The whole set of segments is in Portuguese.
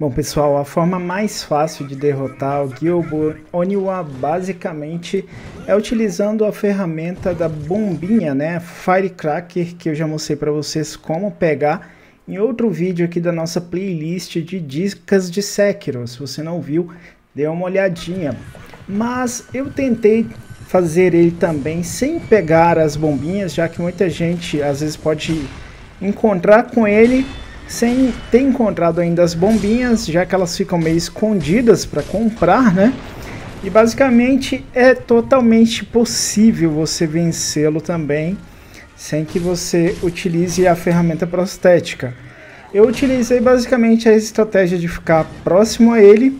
Bom pessoal, a forma mais fácil de derrotar o Gilbo Oniwa basicamente é utilizando a ferramenta da bombinha, né, Firecracker, que eu já mostrei para vocês como pegar em outro vídeo aqui da nossa playlist de dicas de Sekiro. Se você não viu, dê uma olhadinha. Mas eu tentei fazer ele também sem pegar as bombinhas, já que muita gente às vezes pode encontrar com ele sem ter encontrado ainda as bombinhas, já que elas ficam meio escondidas para comprar, né? E basicamente é totalmente possível você vencê-lo também sem que você utilize a ferramenta prostética. Eu utilizei basicamente a estratégia de ficar próximo a ele.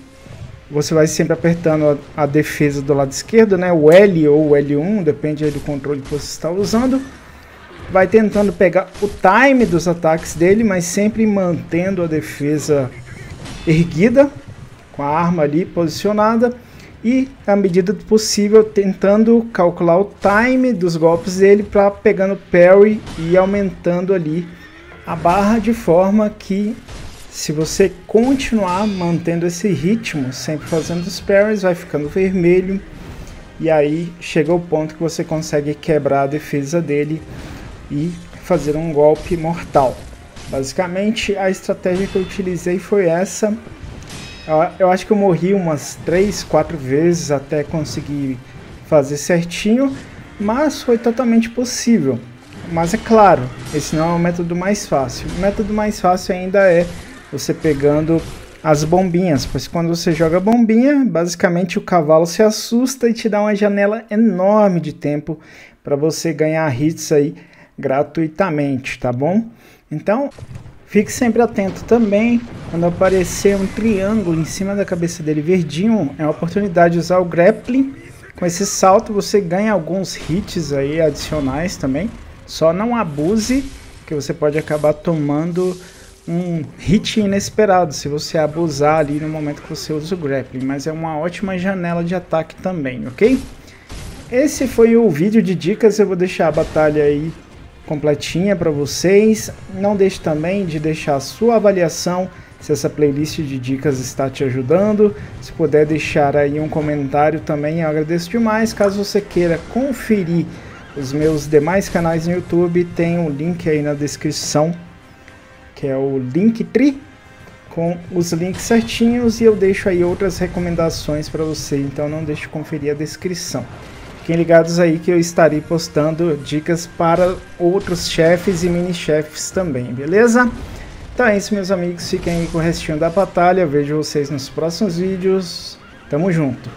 Você vai sempre apertando a, defesa do lado esquerdo, né? O L ou o L1, depende do controle que você está usando vai tentando pegar o time dos ataques dele, mas sempre mantendo a defesa erguida, com a arma ali posicionada e, à medida do possível, tentando calcular o time dos golpes dele para pegando parry e aumentando ali a barra de forma que se você continuar mantendo esse ritmo, sempre fazendo os parries, vai ficando vermelho. E aí chega o ponto que você consegue quebrar a defesa dele e fazer um golpe mortal. Basicamente, a estratégia que eu utilizei foi essa. Eu acho que eu morri umas 3, 4 vezes até conseguir fazer certinho, mas foi totalmente possível. Mas é claro, esse não é o método mais fácil. O método mais fácil ainda é você pegando as bombinhas, pois quando você joga bombinha, basicamente o cavalo se assusta e te dá uma janela enorme de tempo para você ganhar hits aí gratuitamente, tá bom? Então, fique sempre atento também, quando aparecer um triângulo em cima da cabeça dele verdinho, é a oportunidade de usar o grappling. Com esse salto você ganha alguns hits aí adicionais também. Só não abuse, que você pode acabar tomando um hit inesperado se você abusar ali no momento que você usa o grappling, mas é uma ótima janela de ataque também, ok? Esse foi o vídeo de dicas, eu vou deixar a batalha aí completinha para vocês. Não deixe também de deixar a sua avaliação se essa playlist de dicas está te ajudando. Se puder deixar aí um comentário também, eu agradeço demais. Caso você queira conferir os meus demais canais no YouTube, tem um link aí na descrição, que é o Linktree, com os links certinhos e eu deixo aí outras recomendações para você, então não deixe de conferir a descrição. Fiquem ligados aí que eu estarei postando dicas para outros chefes e mini-chefes também, beleza? Então é isso, meus amigos. Fiquem aí com o restinho da batalha. Vejo vocês nos próximos vídeos. Tamo junto.